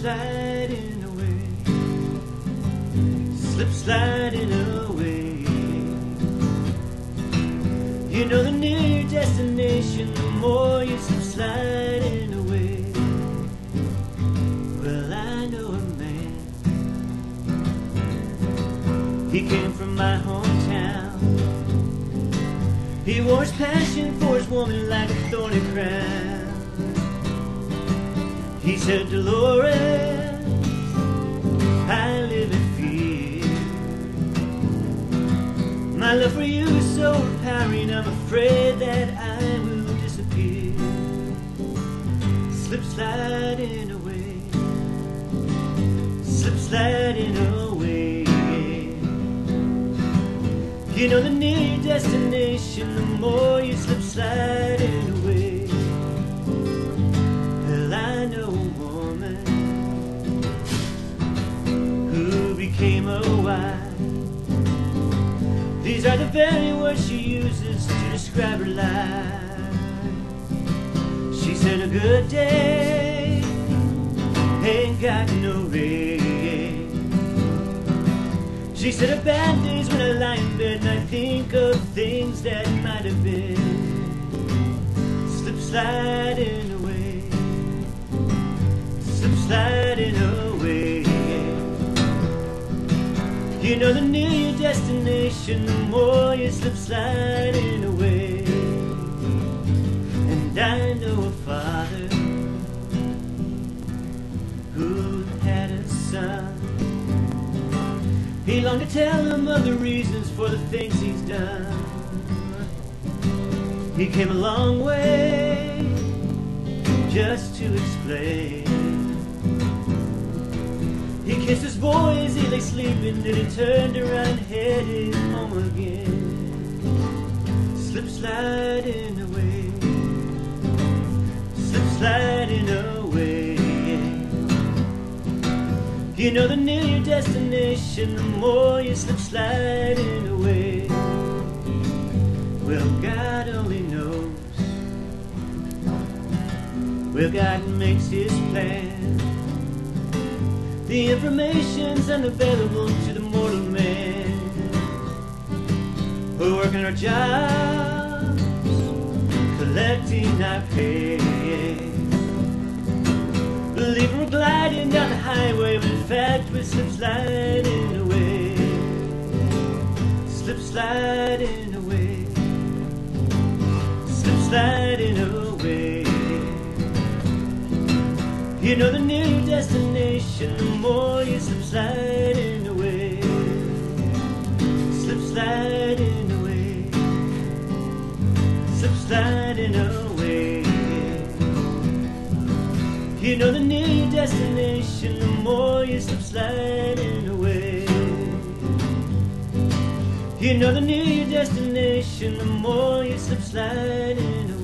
sliding away, slip sliding away. You know the nearer your destination, the more you slip sliding away. Well, I know a man. He came from my hometown. He wore his passion for his woman like a thorny crown. He said, Dolores, I live in fear. My love for you is so overpowering, I'm afraid that I will disappear. Slip sliding away, slip sliding away. Who became a wife. These are the very words she uses to describe her life. She said, A good day ain't got no rain. She said, A bad days when I lie in bed and I think of things that might have been. Slip sliding Nearer your destination, the more you slip sliding away. And I know a father who had a son. He longed to tell him of the reasons for the things he's done. He came a long way just to explain. He kissed his boy sleeping, then he turned around and headed home again. Slip sliding away, slip sliding away. You know the nearer your destination, the more you slip sliding away. Well, God only knows. Well, God makes his plan. The information's unavailable to the mortal man who work in our jobs, collecting our pay. Believe we're gliding down the highway, but in fact we're slip sliding away, slip sliding away, slip sliding away. You know the nearer your destination, the more you slip sliding away. Slip sliding away. Slip sliding away. You know the your destination, the more you slip sliding away. You know the your destination, the more you slip sliding away.